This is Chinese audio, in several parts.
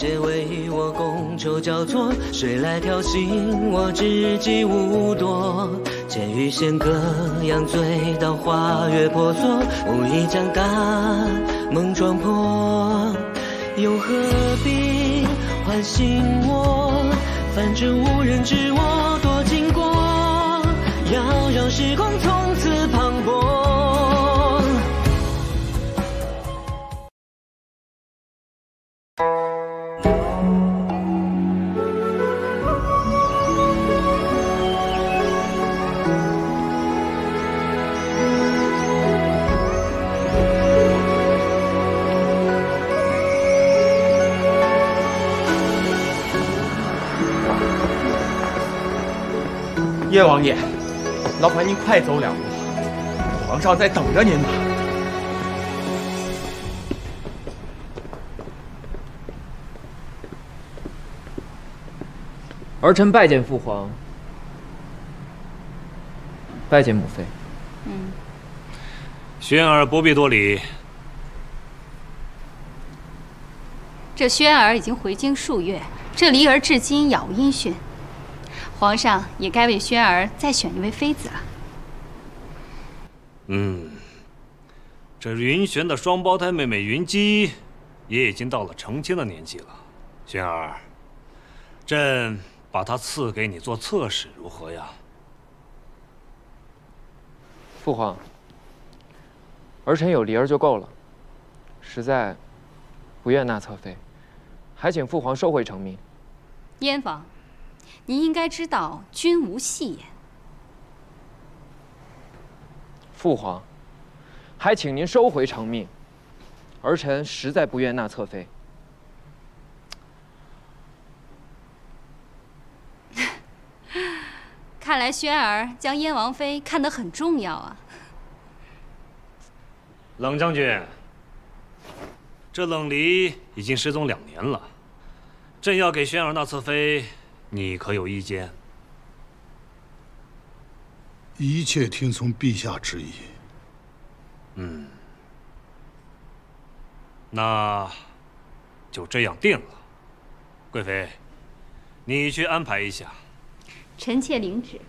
皆为我觥筹交错，谁来挑衅我知己无多？千与弦歌扬醉到花月婆娑，无意将大梦撞破，又何必唤醒我？反正无人知我多经过，要让时光从此叶王爷，劳烦您快走两步，皇上在等着您呢。儿臣拜见父皇，拜见母妃。嗯，轩儿不必多礼。这轩儿已经回京数月，这离儿至今杳无音讯。皇上也该为轩儿再选一位妃子了。嗯，这云玄的双胞胎妹妹云姬，也已经到了成亲的年纪了。轩儿，朕把她赐给你做侧室，如何呀？父皇，儿臣有梨儿就够了，实在不愿纳侧妃，还请父皇收回成命。燕王，您应该知道君无戏言。父皇，还请您收回成命，儿臣实在不愿纳侧妃。看来轩儿将燕王妃看得很重要啊。冷将军，这冷离已经失踪两年了，朕要给轩儿纳侧妃，你可有意见？一切听从陛下之意。嗯，那就这样定了。贵妃，你去安排一下。臣妾领旨。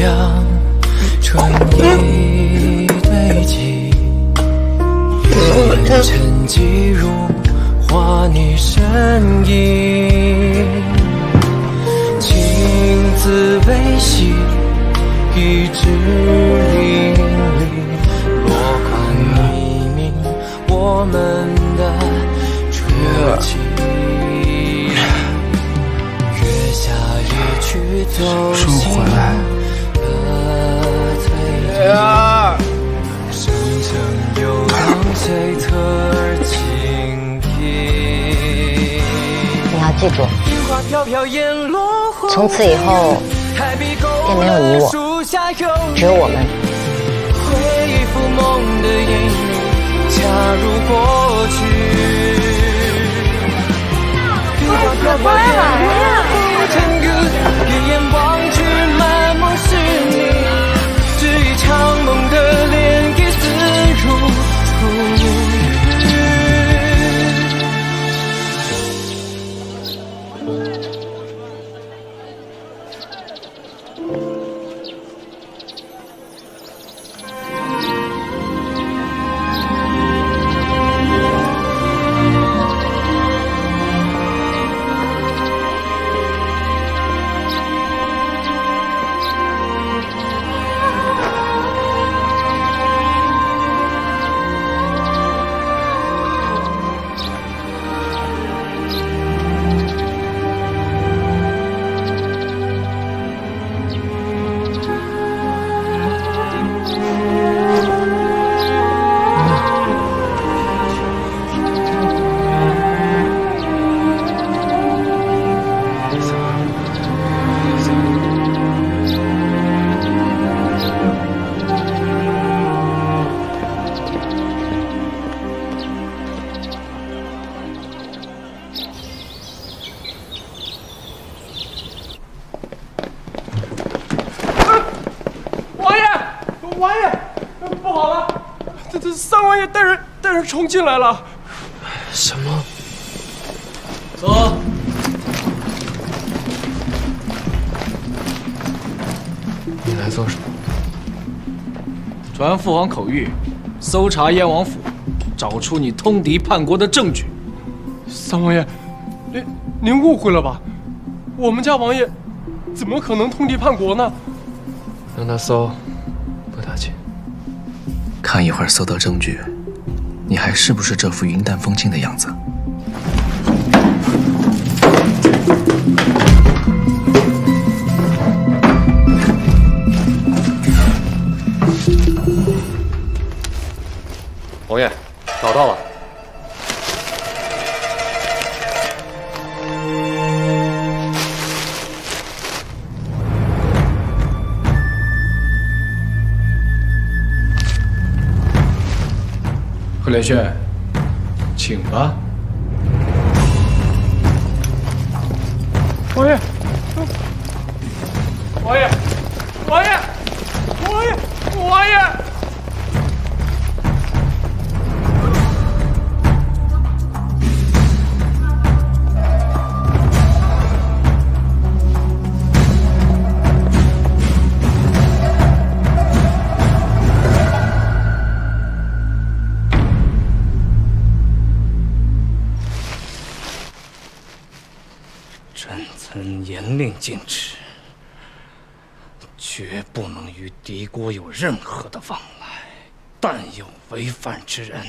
将春意堆积，烟尘几如画，你身影，情字悲喜一支离。从此以后便没有你我只有我们。回忆浮梦王爷，不好了！这这三王爷带人带人冲进来了。什么？走。你来做什么？传父皇口谕，搜查燕王府，找出你通敌叛国的证据。三王爷，您您误会了吧？我们家王爷怎么可能通敌叛国呢？让他搜。看一会儿搜到证据，你还是不是这副云淡风轻的样子？王爷，找到了。贺连轩，请吧。王爷，王爷，王爷，王爷，王爷！臣严令禁止，绝不能与敌国有任何的往来。但有违反之人，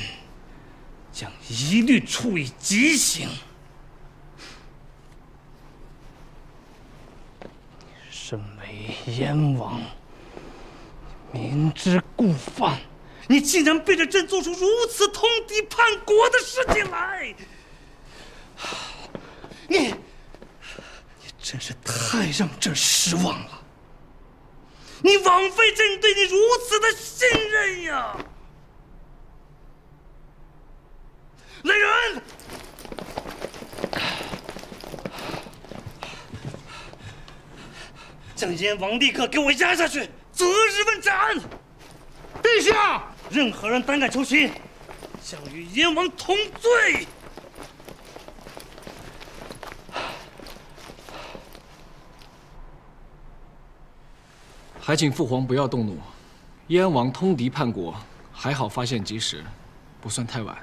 将一律处以极刑。身为燕王，明知故犯，你竟然背着朕做出如此通敌叛国的事情来！你真是太让朕失望了！你枉费朕对你如此的信任呀！来人！将燕王立刻给我押下去，择日问斩！陛下，任何人胆敢求情，将与燕王同罪！还请父皇不要动怒。燕王通敌叛国，还好发现及时，不算太晚。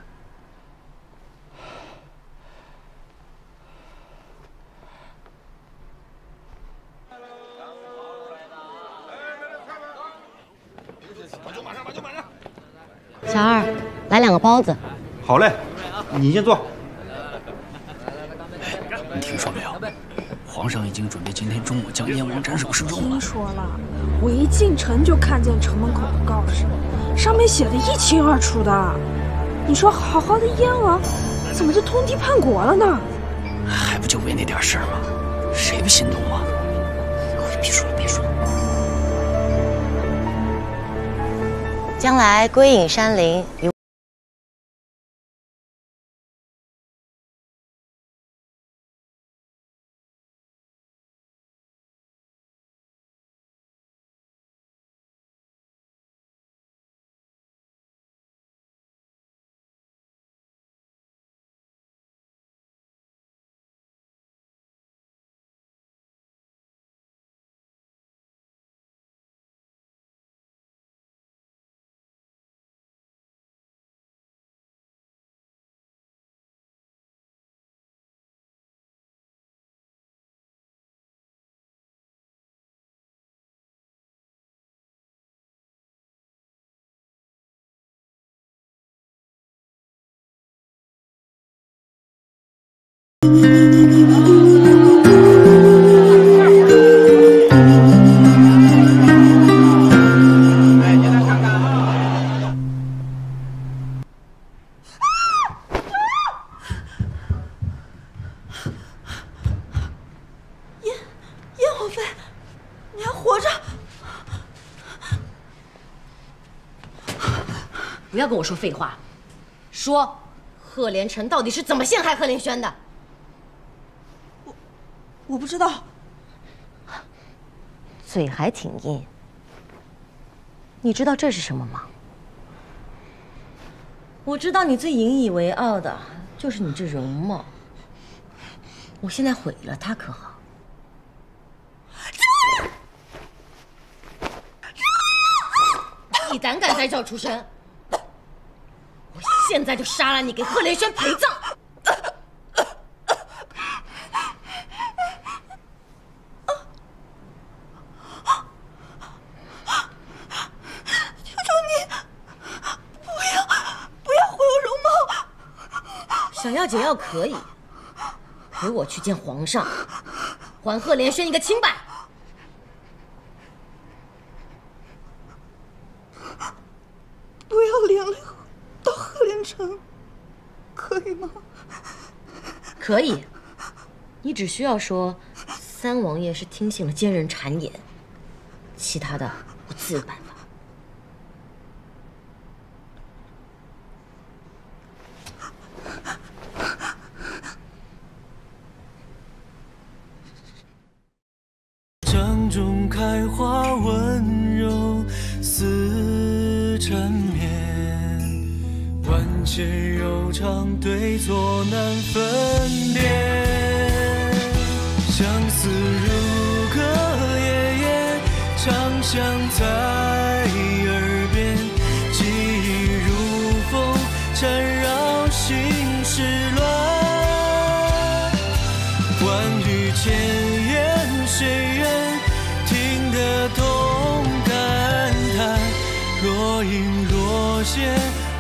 小二，来两个包子。好嘞，你先坐。你听说没有？皇上已经准备今天中午将燕王斩首示众了。听说了，我一进城就看见城门口的告示，上面写的一清二楚的。你说好好的燕王，怎么就通敌叛国了呢？还不就为那点事儿吗？谁不心痛啊？别说了，别说了。将来归隐山林，活着？不要跟我说废话，说贺连城到底是怎么陷害贺连轩的？我我不知道。嘴还挺硬。你知道这是什么吗？我知道你最引以为傲的就是你这容貌。我现在毁了它可好？你胆敢再叫出声，我现在就杀了你，给贺连轩陪葬！求求你，不要不要毁我容貌！想要解药可以，陪我去见皇上，还贺连轩一个清白。不要连累到贺连成，可以吗？可以，你只需要说三王爷是听信了奸人谗言，其他的我自有办法。掌中开花温柔似缠绵，万千柔肠对错难分辨。相思如歌夜夜，长相在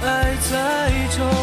爱在重